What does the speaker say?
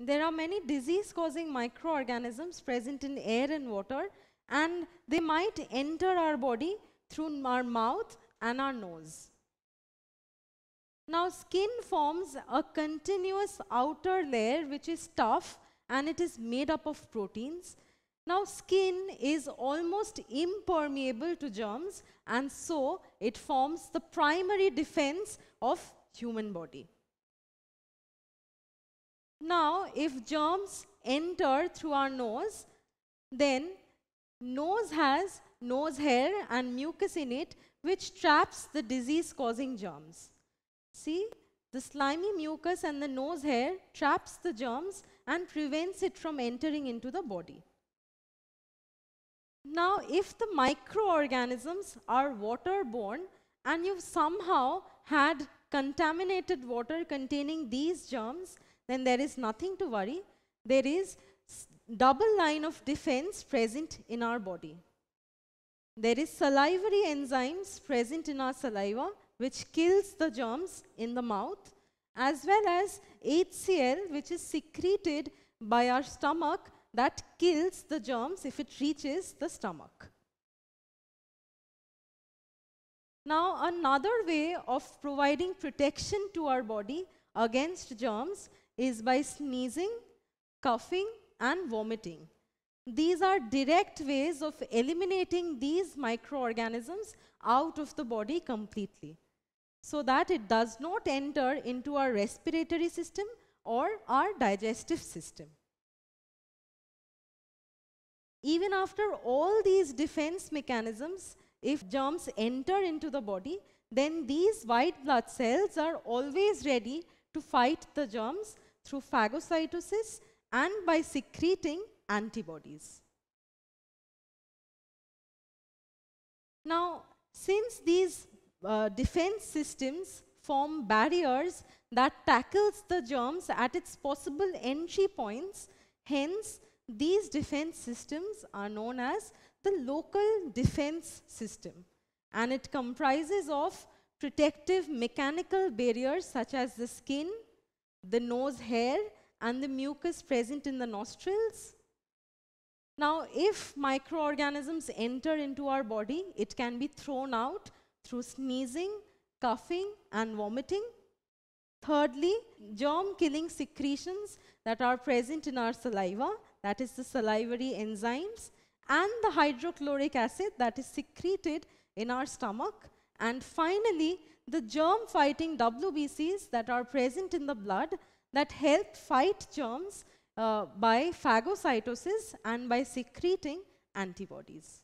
there are many disease causing microorganisms present in air and water and they might enter our body through our mouth and our nose. Now skin forms a continuous outer layer which is tough and it is made up of proteins. Now skin is almost impermeable to germs and so it forms the primary defense of human body. Now if germs enter through our nose, then nose has nose hair and mucus in it which traps the disease causing germs. See, the slimy mucus and the nose hair traps the germs and prevents it from entering into the body. Now, if the microorganisms are waterborne and you've somehow had contaminated water containing these germs, then there is nothing to worry. There is double line of defense present in our body. There is salivary enzymes present in our saliva which kills the germs in the mouth as well as HCl which is secreted by our stomach that kills the germs if it reaches the stomach. Now another way of providing protection to our body against germs is by sneezing, coughing and vomiting. These are direct ways of eliminating these microorganisms out of the body completely so that it does not enter into our respiratory system or our digestive system. Even after all these defense mechanisms, if germs enter into the body, then these white blood cells are always ready to fight the germs through phagocytosis and by secreting antibodies. Now, since these uh, defense systems form barriers that tackles the germs at its possible entry points, hence these defense systems are known as the local defense system and it comprises of protective mechanical barriers such as the skin, the nose hair and the mucus present in the nostrils. Now, if microorganisms enter into our body, it can be thrown out through sneezing, coughing, and vomiting. Thirdly, germ killing secretions that are present in our saliva, that is the salivary enzymes, and the hydrochloric acid that is secreted in our stomach. And finally, the germ fighting WBCs that are present in the blood that help fight germs uh, by phagocytosis and by secreting antibodies.